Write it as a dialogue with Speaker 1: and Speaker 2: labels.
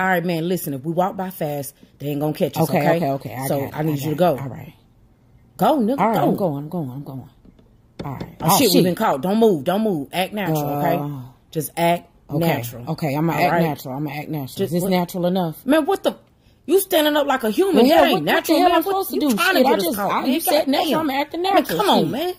Speaker 1: All right, man. Listen, if we walk by fast, they ain't gonna catch us.
Speaker 2: Okay,
Speaker 1: Okay,
Speaker 2: okay, okay. I
Speaker 1: so
Speaker 2: got it,
Speaker 1: I need
Speaker 2: I
Speaker 1: you to go.
Speaker 2: it. All right.
Speaker 1: Go, nigga.
Speaker 2: All right,
Speaker 1: go.
Speaker 2: I'm going, I'm going, I'm going. All right.
Speaker 1: Oh, shit, oh, we've been caught. Don't move. Don't move. Act natural. Okay.
Speaker 2: Uh,
Speaker 1: just act
Speaker 2: okay.
Speaker 1: natural.
Speaker 2: Okay, I'm gonna act
Speaker 1: right?
Speaker 2: natural. I'm gonna act natural.
Speaker 1: Just
Speaker 2: Is this
Speaker 1: what-
Speaker 2: natural enough?
Speaker 1: Man, what the? You standing up like a human?
Speaker 2: Well,
Speaker 1: yeah,
Speaker 2: what- what the hell
Speaker 1: man.
Speaker 2: I supposed to
Speaker 1: you
Speaker 2: do?
Speaker 1: Trying
Speaker 2: Shit,
Speaker 1: to
Speaker 2: I
Speaker 1: get us
Speaker 2: just-
Speaker 1: caught, I'm
Speaker 2: you said natural, I'm acting
Speaker 1: Man,
Speaker 2: natural,
Speaker 1: come on, man.